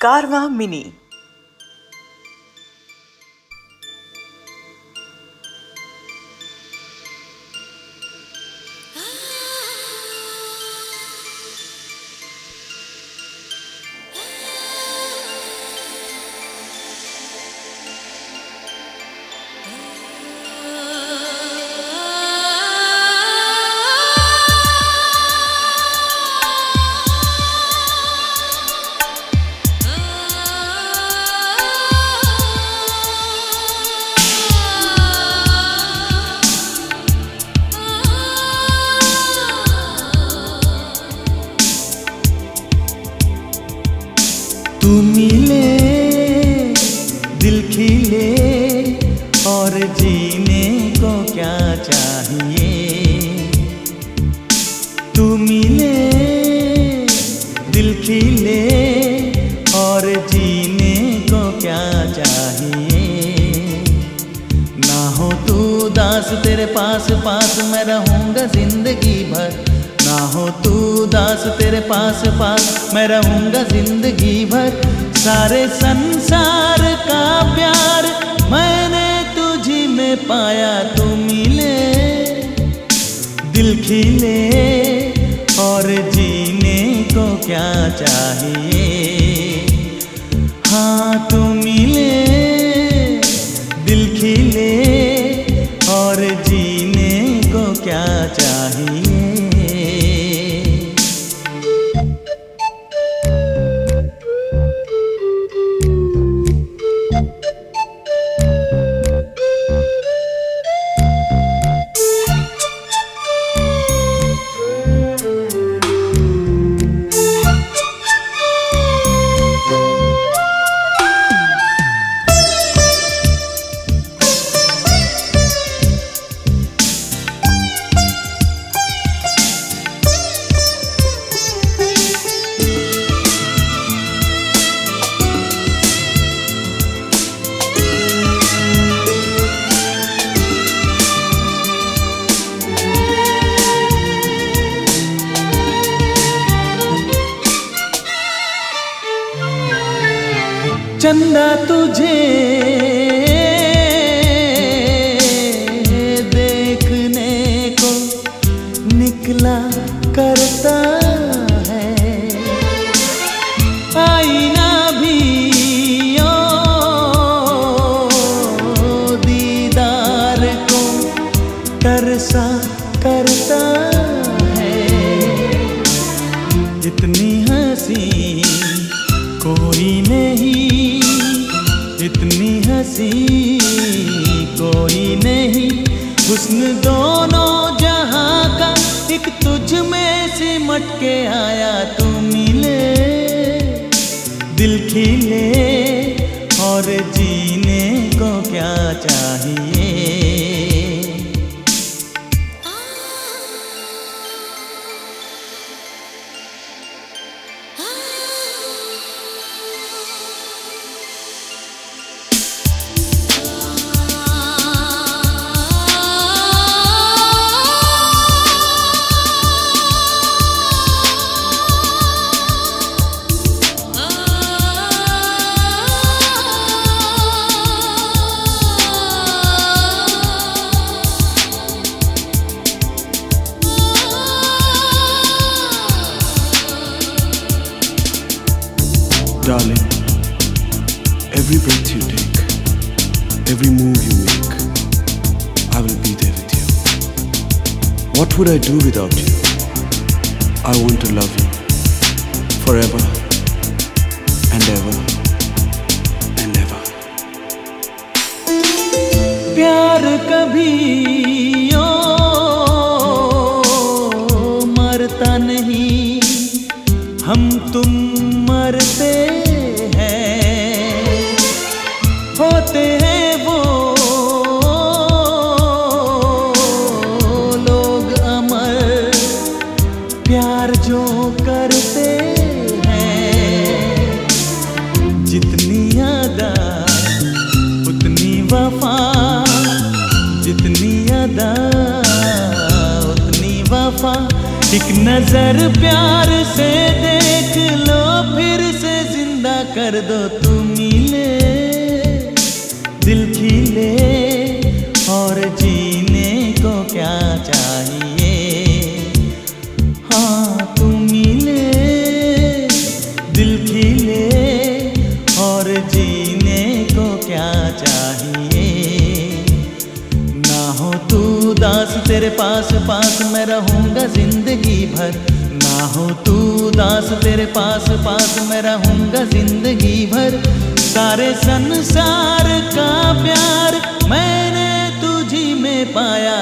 कारवा मिनी रहूँगा ज़िंदगी भर। ना हो तू दास तेरे पास पास, मैं रहूँगा ज़िंदगी भर। सारे संसार का प्यार मैंने तुझी में पाया, तू मिले। दिल खिले और जीने को क्या चाहिए? हाँ तुम चंदा तुझे एक नज़र प्यार से देख लो फिर से ज़िंदा कर दो तुम। तेरे पास पास मैं रहूँगा ज़िंदगी भर। ना हो तू दास तेरे पास पास मैं रहूँगा ज़िंदगी भर। सारे संसार का प्यार मैंने तुझी में पाया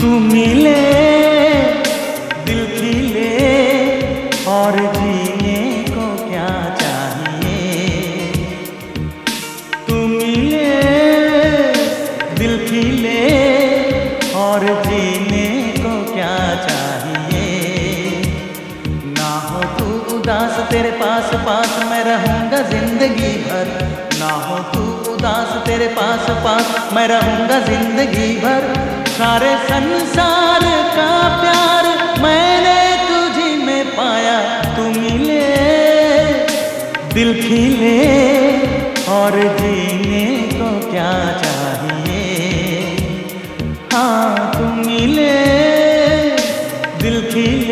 तू मिले, दिल खिले और जीने को क्या चाहिए? तू मिले, दिल खिले और जीने को क्या चाहिए? ना हो तू उदास, तेरे पास पास मैं रहूँगा ज़िंदगी भर। ना हो तू उदास तेरे पास पास मैं रहूँगा ज़िंदगी भर सारे संसार का प्यार मैंने तुझी में पाया, तू मिले, दिल खिले और जीने को क्या चाहिए? हाँ तुम मिले, दिल खिले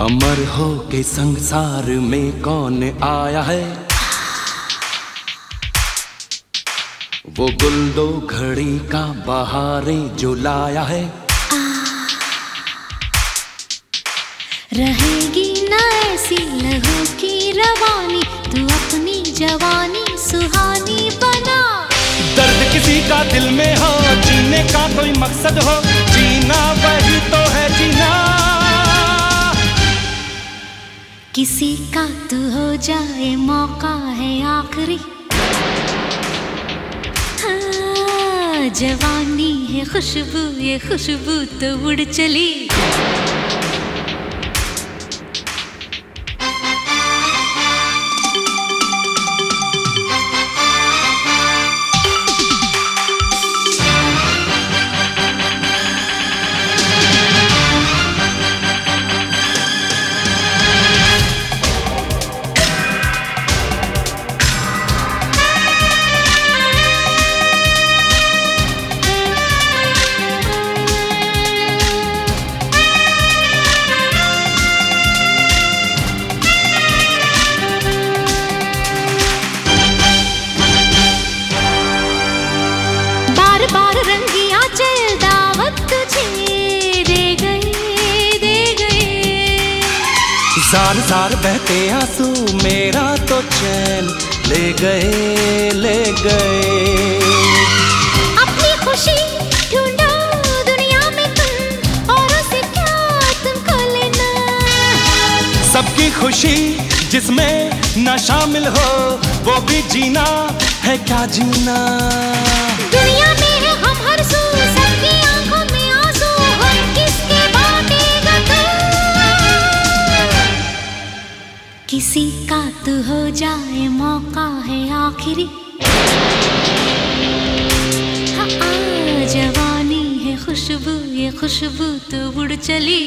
अमर हो के संसार में कौन आया है? वो गुल्डो घड़ी का बहारे जो लाया है। रहेगी ना ऐसी लहू की रवानी तू अपनी जवानी सुहानी बना। दर्द किसी का दिल में हो जीने का कोई मकसद हो जीना वही तो है जीना। किसी का तो हो जाए मौका है आखिरी। हाँ, जवानी है खुशबू ये खुशबू तो उड़ चली। जार बहते आँसू मेरा तो चैन ले गए ले गए। अपनी खुशी ढूंढो दुनिया में तुम और से क्या तुमको लेना। सबकी खुशी जिसमें न शामिल हो वो भी जीना है क्या जीना। दुनिया में है हम हर सू सबकी आँखों किसी का तो हो जाए मौका है आखिरी। हाँ, जवानी है खुशबू ये खुशबू तो उड़ चली।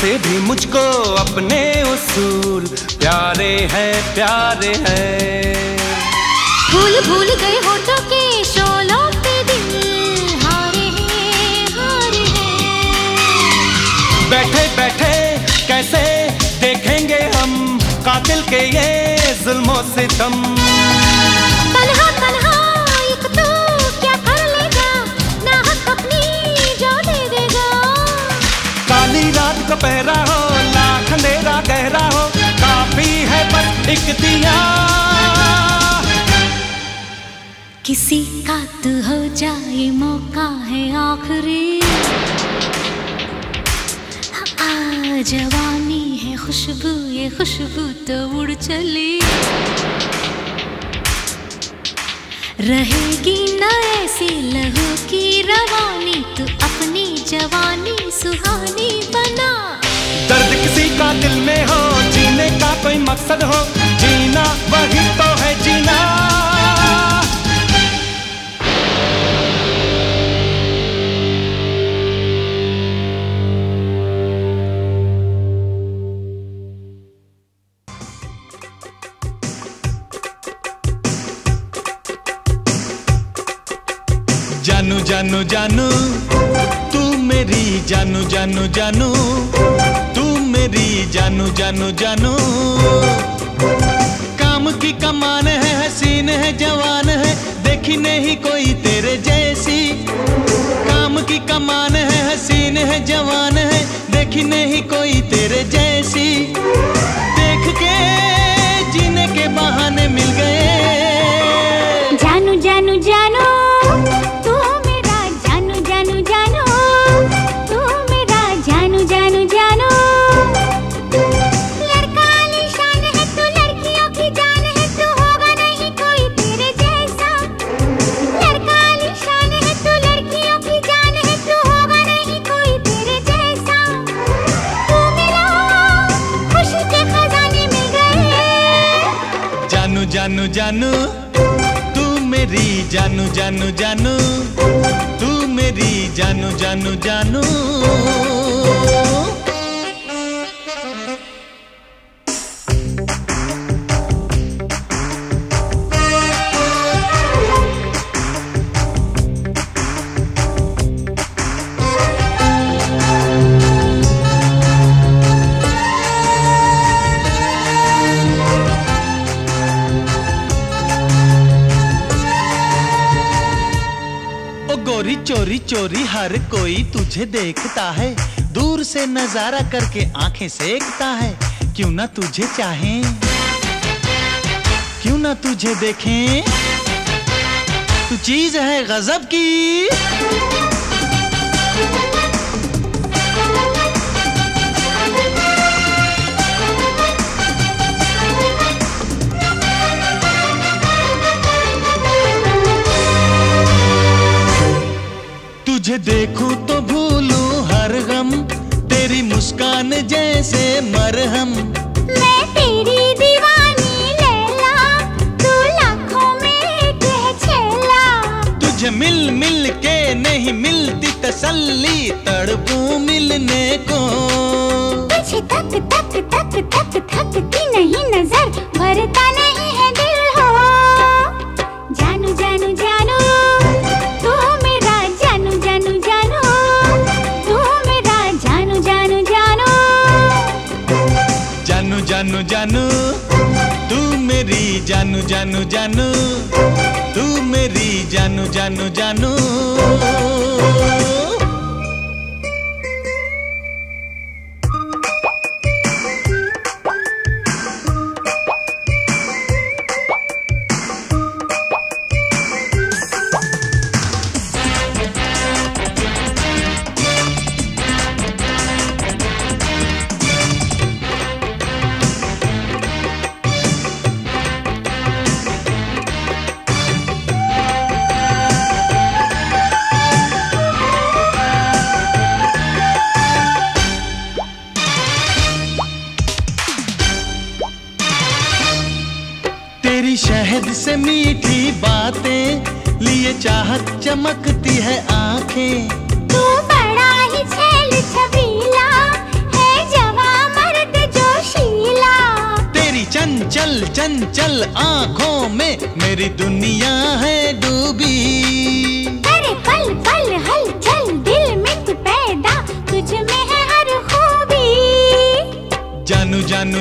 से भी मुझको अपने उसूल। प्यारे हैं प्यारे हैं। भूल भूल गए होठों के शोलों पे दिल। हारे हैं हारे हैं। बैठे बैठे कैसे देखेंगे हम? कातिल के ये जुल्मों से तम पहरा हो, लाख अंधेरा गहरा हो, काफ़ी है बस एक दिया। किसी का तो हो जाए मौका है आखिरी। आ जवानी है खुशबू, ये खुशबू तो उड़ चली। रहेगी न ऐसी लहू की रवानी, तू अपनी जवानी सुहानी बना। दर्द किसी का दिल में हो, जीने का कोई मकसद हो, जीना वही तो है जीना। जानू जानू। तू मेरी जानू जानू जानू। तू मेरी जानू जानू जानू। काम की कमान है हसीन है, जवान है। देखी नहीं कोई तेरे जैसी। काम की कमान है हसीन है, जवान है। देखी नहीं कोई तेरे जैसी। जानू जानू जानू। तू मेरी जानू जानू जानू। चोरी चोरी हर कोई तुझे देखता है। दूर से नज़ारा करके आँखें सेकता है। क्यों ना तुझे चाहे? क्यों ना तुझे देखें? तू चीज़ है गजब की। तुझे देखूँ तो भूलूं हर गम तेरी मुस्कान जैसे मरहम। मैं तेरी दीवानी लैला तू लाखों में एक है छेला। तुझे मिल मिल के नहीं मिलती तसल्ली तड़पूं मिलने को। तुझे तक तक तक तक थकती नहीं नज़र भरता नहीं जानू जानू। तू मेरी जानू जानू जानू। तू मेरी जानू जानू जानू।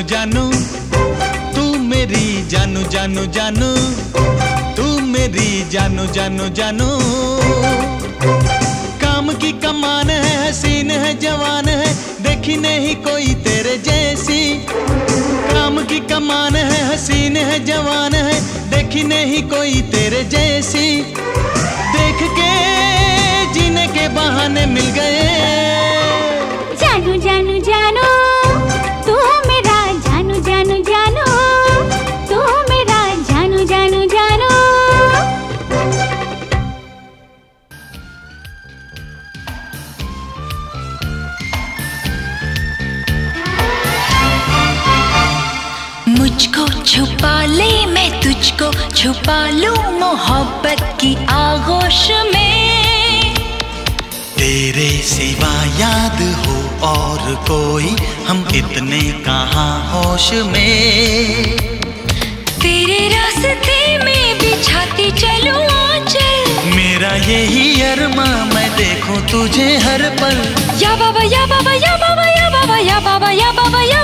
जानू, तू मेरी जानू जानू जानू, तू मेरी जानू जानू जानू। काम की कमान है, हसीन है, जवान है, देखी नहीं कोई तेरे जैसी। काम की कमान है, हसीन है, जवान है, देखी नहीं कोई तेरे जैसी। देख के जीने के बहाने मिल गए। जानू जानू जानू छुपा ले मैं तुझको छुपा लूँ मोहब्बत की आगोश में। तेरे सिवा याद हो और कोई हम इतने कहाँ होश में। तेरे रास्ते में बिछाती चलूँ आंचल मेरा यही अरमा मैं देखूँ तुझे हर पल। या बाबा या बाबा या बाबा या बाबा या बाबा या बाबा या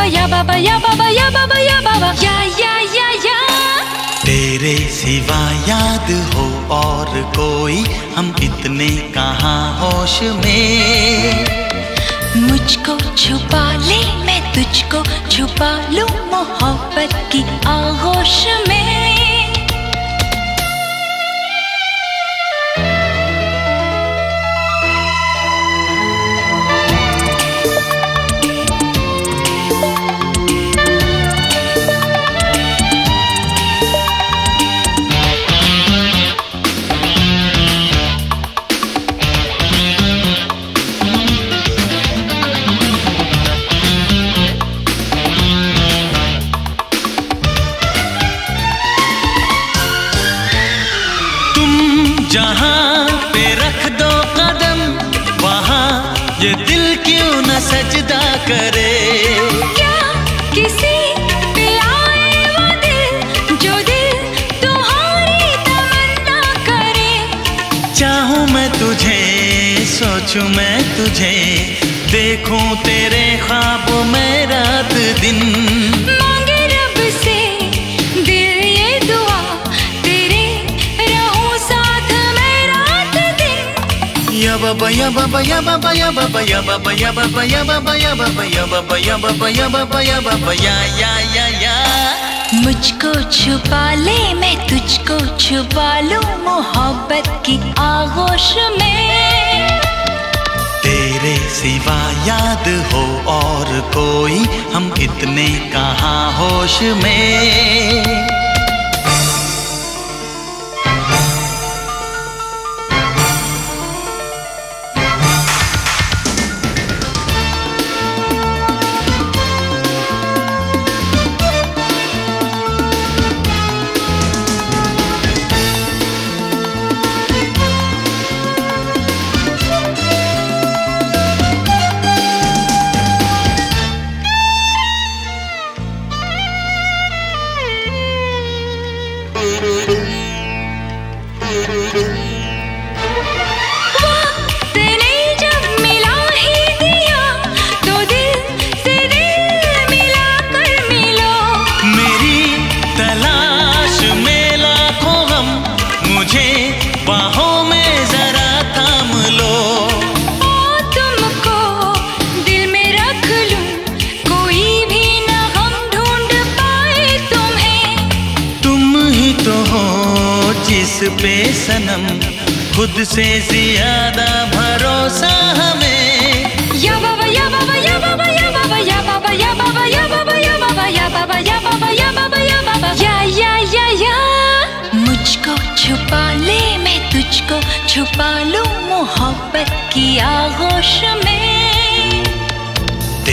बाबा या बाबा या बाबा या बाबा या बाबा या या या या। तेरे सिवा याद हो और कोई हम इतने कहाँ होश में। मुझको छुपा ले मैं तुझको छुपा लूँ मोहब्बत की आगोश में। सोचूं मैं तुझे देखूँ तेरे ख्वाब में रात दिन मांगे रब से दिल ये दुआ तेरे रहूँ साथ मैं रात दिन या बाबा या बाबा या बाबा या बाबा या बाबा या बाबा या बाबा या बाबा या बाबा या बाबा या बाबा या बाबा या या या या मुझको छुपा ले मैं तुझको छुपा लूँ मोहब्बत की आगोश में तेरे सिवा याद हो और कोई हम इतने कहाँ होश में?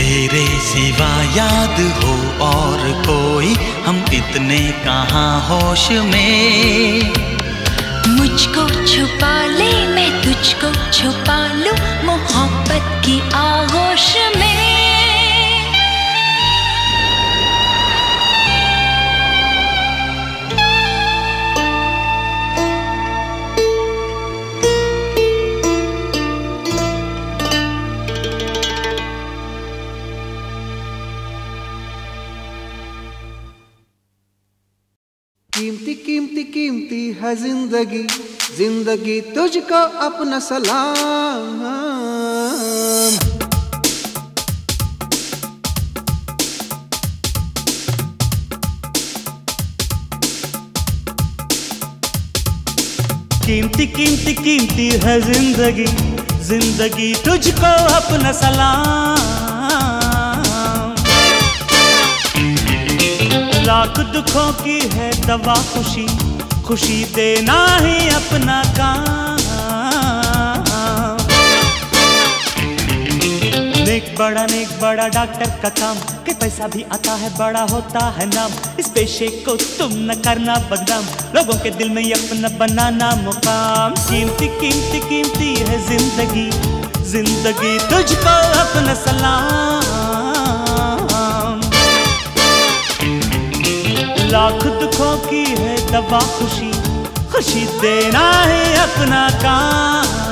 तेरे सिवा याद हो और कोई, हम इतने कहाँ होश में? मुझको छुपा ले, मैं तुझको छुपा लूँ मोहब्बत की आगोश में। कीमती कीमती है ज़िंदगी ज़िंदगी तुझको अपना सलाम। कीमती कीमती कीमती है ज़िंदगी ज़िंदगी तुझको अपना सलाम। लाख दुखों की है दवा खुशी खुशी देना ही अपना काम। नेक बड़ा नेक बड़ा डॉक्टर का काम, के पैसा भी आता है, बड़ा होता है नाम। इस पेशे को तुम न करना बदनाम, लोगों के दिल में अपना बनाना मुकाम। कीमती कीमती कीमती है ज़िंदगी ज़िंदगी तुझको अपना सलाम। लाख दुखों की है दवा खुशी खुशी देना है अपना काम।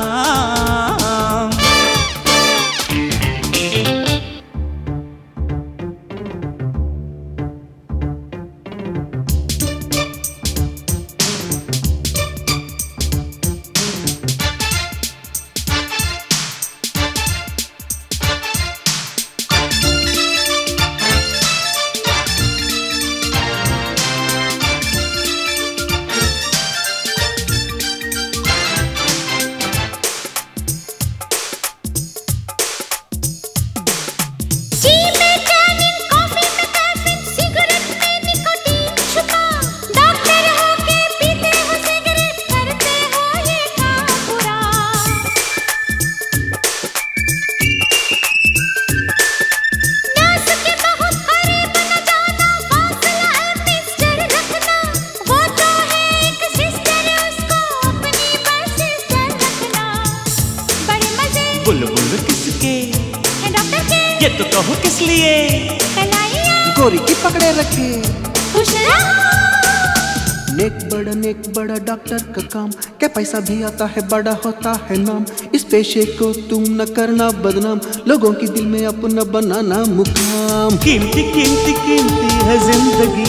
बड़ा का काम। क्या पैसा भी आता है, बड़ा होता है नाम। इस पेशे को तुम न करना बदनाम। लोगों की दिल में अपना बनाना मुकाम। कीमती कीमती कीमती है ज़िंदगी।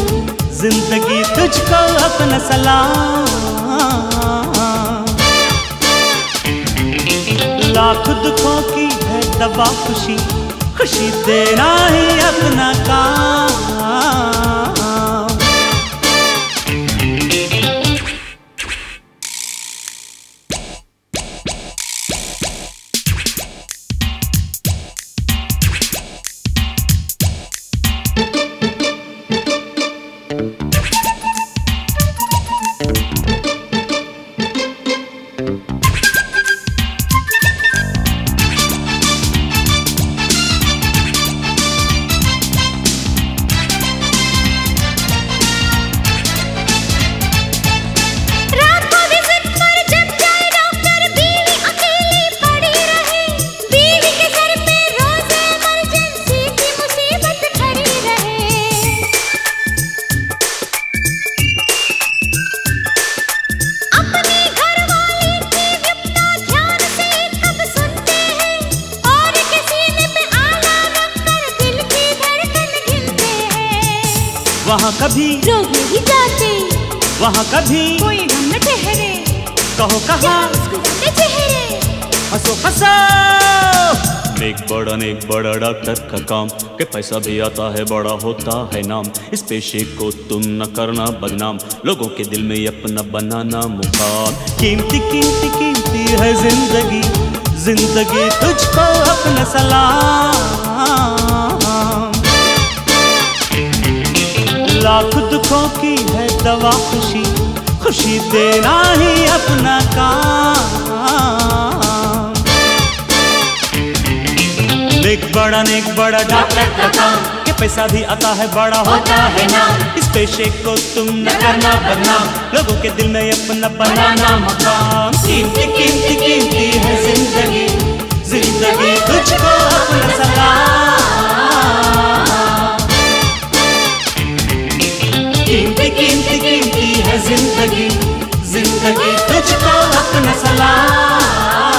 ज़िंदगी तुझको अपना सलाम। लाख दुखों की है दवा खुशी। खुशी देना ही अपना काम। बड़ा डॉक्टर का काम। के पैसा भी आता है, बड़ा होता है नाम। इस पेशे को तुम न करना बदनाम। लोगों के दिल में अपना बनाना मुकाम कीमती कीमती कीमती है ज़िंदगी। ज़िंदगी तुझको अपना सलाम। लाख दुखों की है दवा खुशी। खुशी देना ही अपना काम। नेक बड़ा नेक बड़ा डॉक्टर का के पैसा भी आता है बड़ा होता है नाम। इस पेशे को तुम न करना बदनाम। लोगों के दिल में अपना बनाना मकाम। कीमती कीमती कीमती है ज़िंदगी। ज़िंदगी तुझको अपना सलाम। कीमती कीमती कीमती है ज़िंदगी। ज़िंदगी तुझको अपना सलाम।